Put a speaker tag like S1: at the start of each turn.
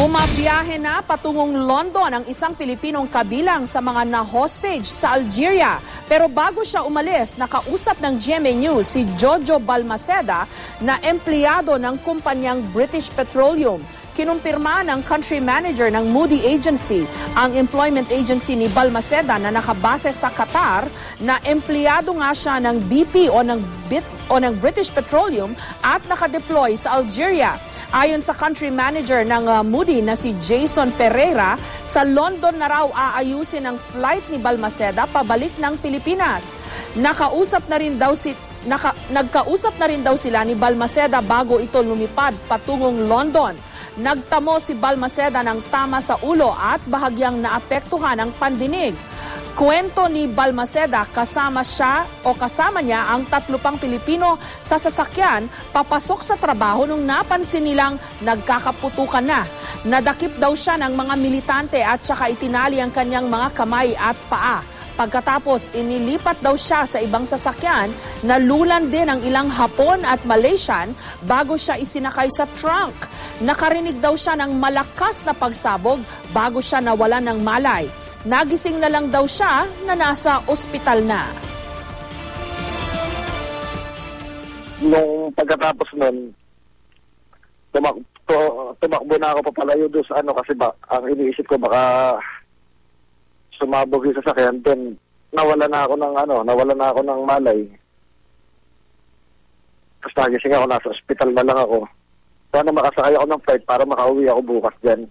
S1: Bumabiyahe na patungong London ang isang Pilipinong kabilang sa mga na-hostage sa Algeria. Pero bago siya umalis, nakausap ng GMA News si Jojo Balmaceda na empleyado ng kumpanyang British Petroleum. Kinumpirma ng country manager ng Moody Agency, ang employment agency ni Balmaceda na nakabase sa Qatar, na empleyado nga siya ng BP o ng, Bit, o ng British Petroleum at nakadeploy sa Algeria. Ayon sa country manager ng uh, Moody na si Jason Pereira, sa London na raw aayusin ang flight ni Balmaceda pabalik ng Pilipinas. Nakausap na rin daw si naka, nagkausap na rin daw sila ni Balmaceda bago ito lumipad patungong London. Nagtamo si Balmaceda ng tama sa ulo at bahagyang naapektuhan ang pandinig. Kwento ni Balmaceda kasama siya o kasama niya ang tatlo pang Pilipino sa sasakyan papasok sa trabaho nung napansin nilang nagkakaputukan na. Nadakip daw siya ng mga militante at saka itinali ang kanyang mga kamay at paa. Pagkatapos, inilipat daw siya sa ibang sasakyan, nalulan din ang ilang Hapon at Malaysian bago siya isinakay sa trunk. Nakarinig daw siya ng malakas na pagsabog bago siya nawalan ng malay. Nagising na lang daw siya na nasa ospital na.
S2: nung pagkatapos nun, tumak to- tumakbo na ako papalayo doon sa ano kasi ba, ang iniisip ko baka sumabog yung sasakyan. Then, nawala na ako ng ano, nawala na ako ng malay. Tapos nagising ako, nasa ospital na lang ako. Sana makasakay ako ng flight para makauwi ako bukas dyan.